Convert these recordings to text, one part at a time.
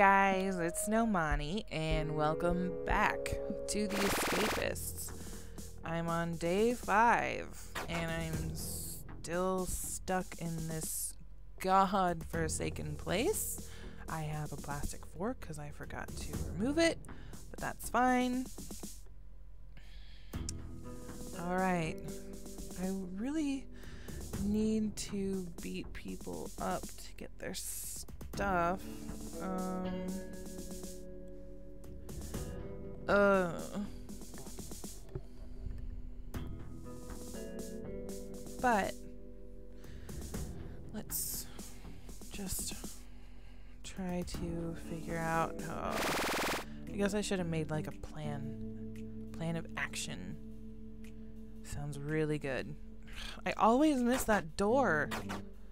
guys, it's Nomani, and welcome back to the Escapists. I'm on day five, and I'm still stuck in this god-forsaken place. I have a plastic fork because I forgot to remove it, but that's fine. Alright, I really need to beat people up to get their stuff. Um. Uh. But let's just try to figure out. Oh, I guess I should have made like a plan, plan of action. Sounds really good. I always miss that door.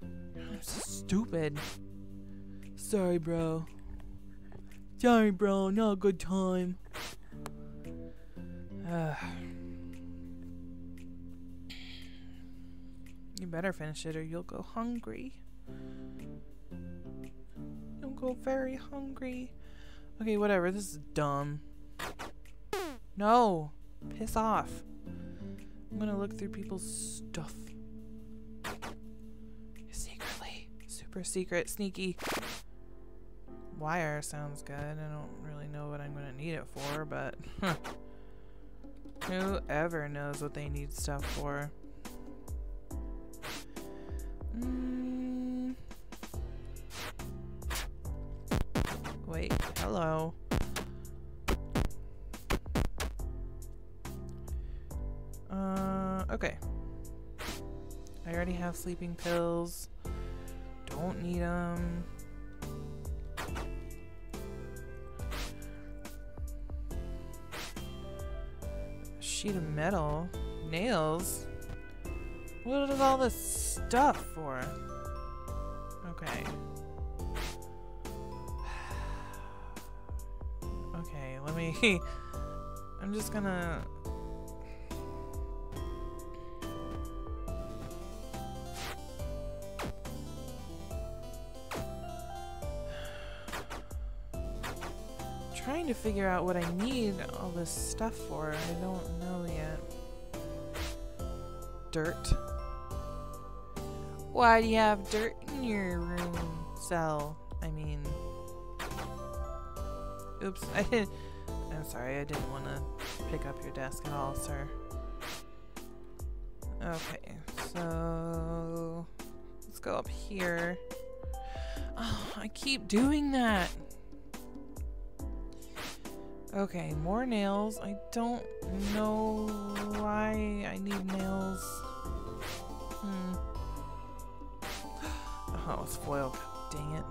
I'm so stupid. Sorry, bro. Sorry, bro. Not a good time. You better finish it or you'll go hungry. You'll go very hungry. Okay, whatever. This is dumb. No! Piss off. I'm gonna look through people's stuff. Secretly. Super secret. Sneaky. Wire sounds good. I don't really know what I'm gonna need it for, but... Whoever knows what they need stuff for. Mm. Wait, hello. Uh, okay. I already have sleeping pills. Don't need them. Sheet of metal. Nails? What is all this stuff for? Okay. okay, let me... I'm just gonna... trying to figure out what I need all this stuff for. I don't know yet. Dirt. Why do you have dirt in your room cell? I mean... Oops, I didn't... I'm sorry, I didn't want to pick up your desk at all, sir. Okay, so... Let's go up here. Oh, I keep doing that! Okay, more nails. I don't know why I need nails. Hmm. Oh, it's foil. Dang it.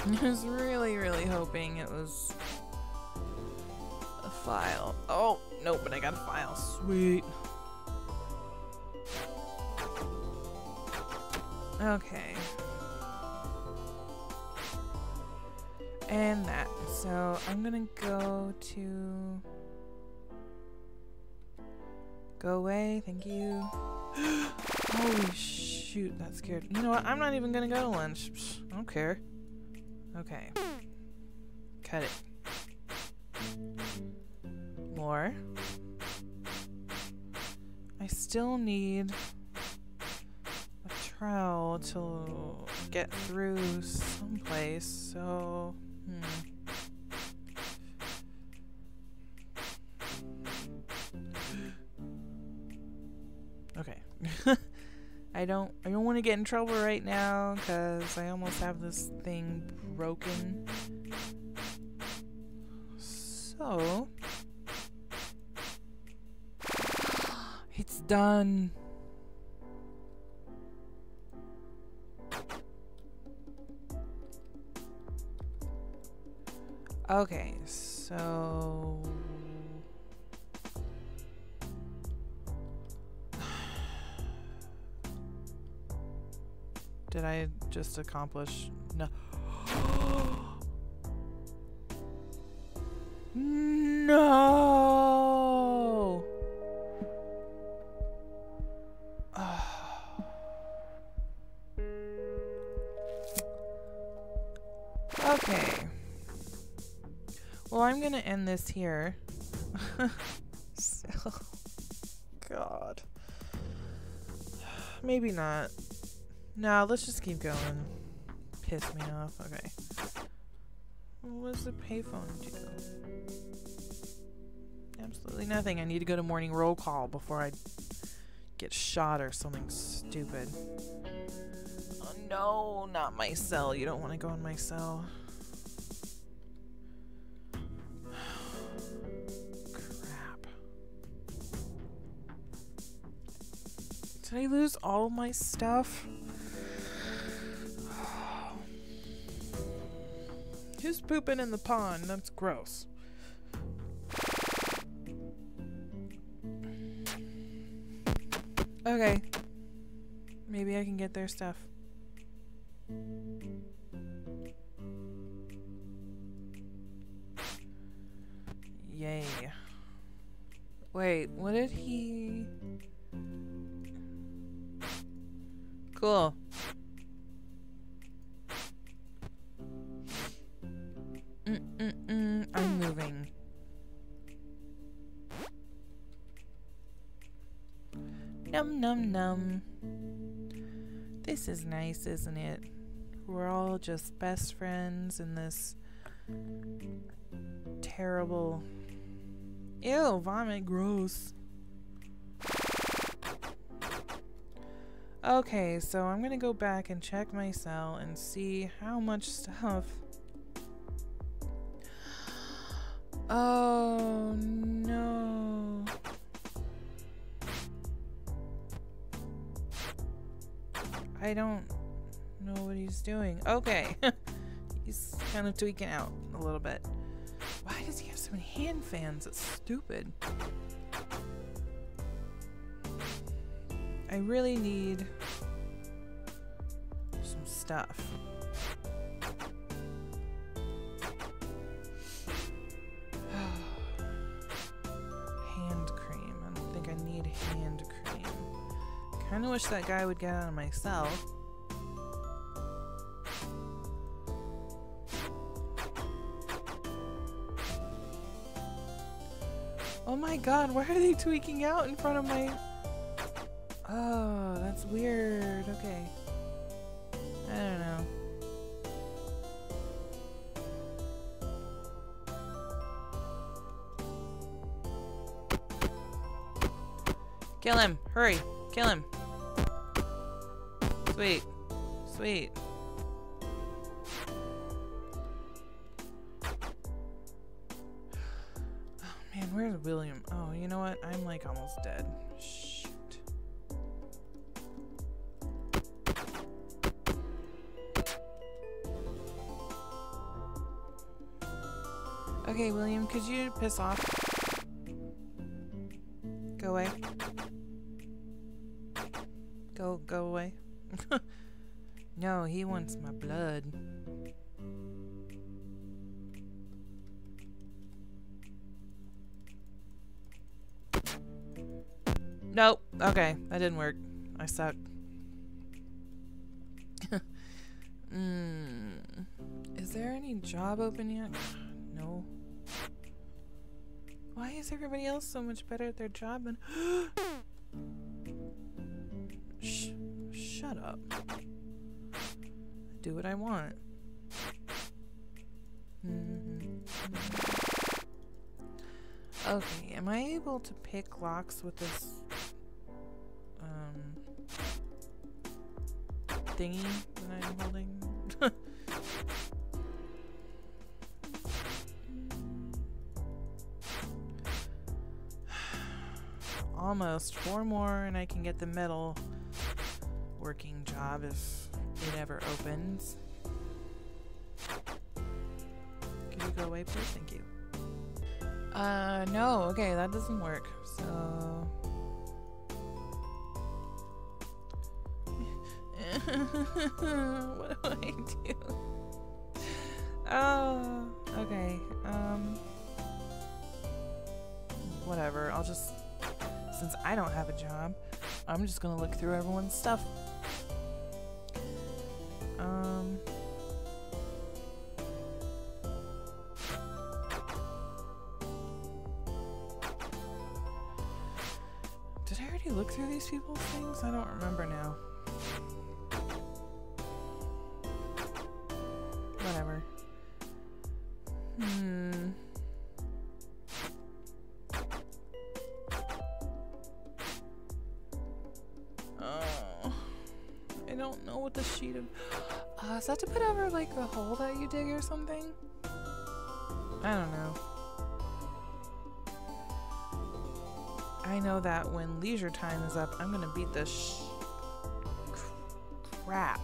I was really, really hoping it was a file. Oh, no, but I got a file. Sweet. Okay. And that. So I'm gonna go to... Go away, thank you. Holy shoot, that scared You know what, I'm not even gonna go to lunch. Psh, I don't care. Okay. Cut it. More. I still need a trowel to get through someplace, so... Hmm. I don't I don't want to get in trouble right now because I almost have this thing broken. So it's done. Okay, so Did I just accomplish? No. Gonna end this here. so, God. Maybe not. No, let's just keep going. Piss me off. Okay. What does the payphone do? Absolutely nothing. I need to go to morning roll call before I get shot or something stupid. Oh no, not my cell. You don't want to go in my cell. Did I lose all my stuff? Who's pooping in the pond? That's gross. Okay. Maybe I can get their stuff. Yay. Wait, what did he... Cool. Mm-mm-mm, I'm moving. Num num num. This is nice, isn't it? We're all just best friends in this terrible. Ew, vomit, gross. Okay, so I'm gonna go back and check my cell and see how much stuff. Oh no. I don't know what he's doing. Okay. he's kind of tweaking out a little bit. Why does he have so many hand fans? It's stupid. I really need stuff. hand cream. I don't think I need hand cream. Kinda wish that guy would get out of my cell. Oh my god, why are they tweaking out in front of my... Oh, that's weird. Okay. Kill him! Hurry! Kill him! Sweet. Sweet. Oh man, where's William? Oh, you know what? I'm like almost dead. Shoot. Okay, William, could you piss off? Go away. He wants my blood. Nope. Okay, that didn't work. I suck. mm. Is there any job open yet? No. Why is everybody else so much better at their job and Do what I want. Mm-hmm. Okay, am I able to pick locks with this um thingy that I'm holding? Almost. Four more and I can get the metal working job if it ever opens. Can you go away, please? Thank you. Uh, no. Okay, that doesn't work. So... what do I do? Oh, okay. Um, whatever. I'll just, since I don't have a job, I'm just gonna look through everyone's stuff. Um... Did I already look through these people's things? I don't remember now. Whatever. Hmm... Oh... I don't know what the sheet of... Uh, is that to put over, like, a hole that you dig or something? I don't know. I know that when leisure time is up, I'm gonna beat the sh crap.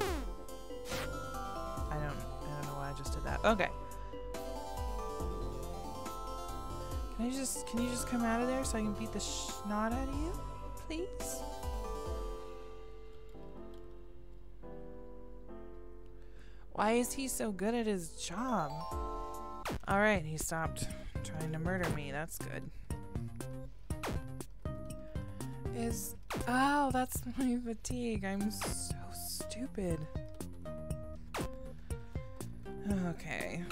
I don't I don't know why I just did that. Okay. Can I just can you just come out of there so I can beat the snot out of you? Please? Why is he so good at his job? Alright, he stopped trying to murder me. That's good. Is... Oh, that's my fatigue. I'm so stupid. Okay.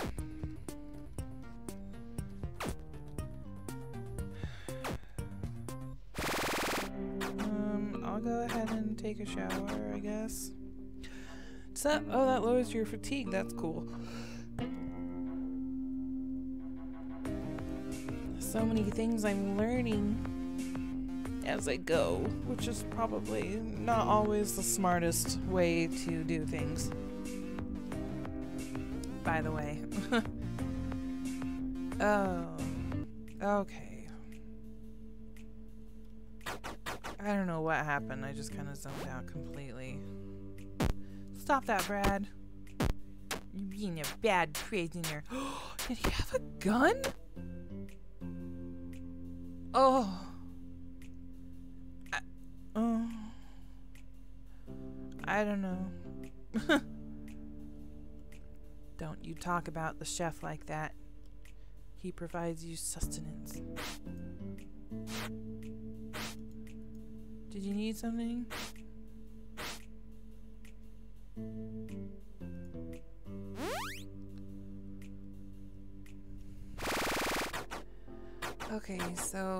Um, I'll go ahead and take a shower, I guess. Does that... Oh, that lowers your fatigue. That's cool. so many things I'm learning as I go, which is probably not always the smartest way to do things. By the way. oh. Okay. I don't know what happened. I just kind of zoned out completely. Stop that, Brad. You're being a bad prisoner. Did he have a gun? Oh. I, oh. I don't know. don't you talk about the chef like that. He provides you sustenance. Did you need something? Okay, so...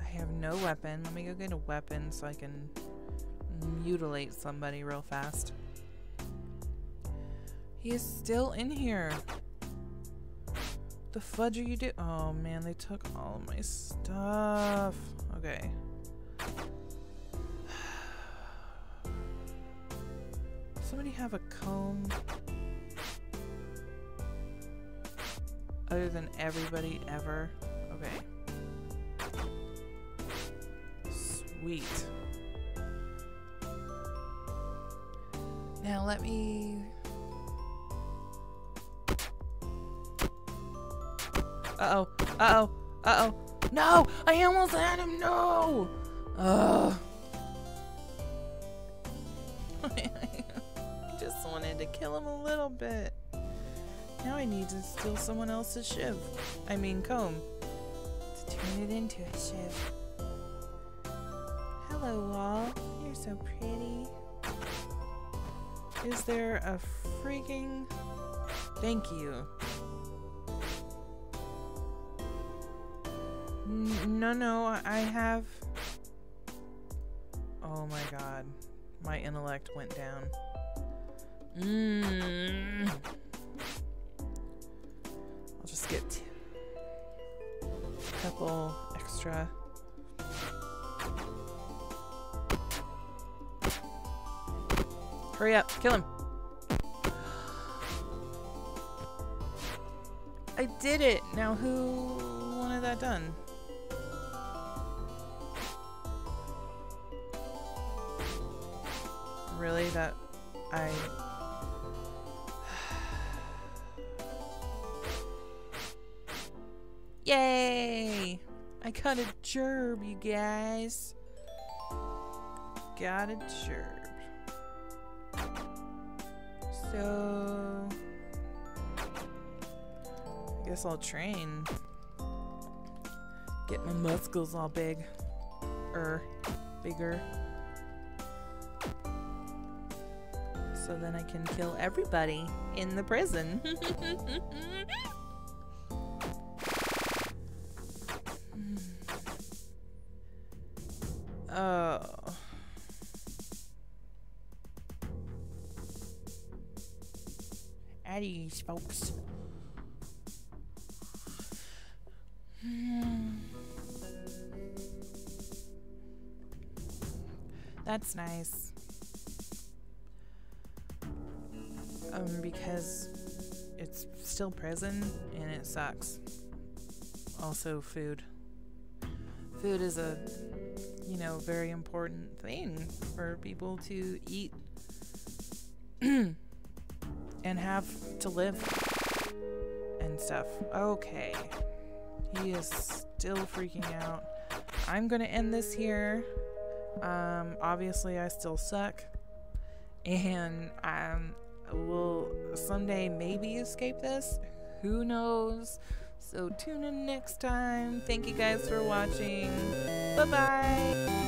I have no weapon. Let me go get a weapon so I can mutilate somebody real fast. He is still in here. The fudge are you do? Oh man, they took all my stuff. Okay. Somebody have a comb? Other than everybody ever. Okay. Sweet. Now let me... Uh-oh. Uh-oh. Uh-oh. No! I almost had him! No! Ugh. I just wanted to kill him a little bit. Now I need to steal someone else's shiv. I mean comb. To turn it into a shiv. Hello, wall. You're so pretty. Is there a freaking... Thank you. No, no, I have... Oh my god. My intellect went down. Mmm I'll just get a couple extra. Hurry up, kill him. I did it! Now who wanted that done? Really? That I Yay! I got a gerb, you guys. Got a gerb. So... I guess I'll train. Get my muscles all big. Er, bigger. So then I can kill everybody in the prison. oh. Ease, folks. That's nice. Because it's still prison and it sucks. Also, food. Food is a, you know, very important thing for people to eat and have to live and stuff. Okay. He is still freaking out. I'm gonna end this here. Um, obviously, I still suck, and um, will someday maybe escape this. Who knows? So tune in next time. Thank you guys for watching. Bye bye.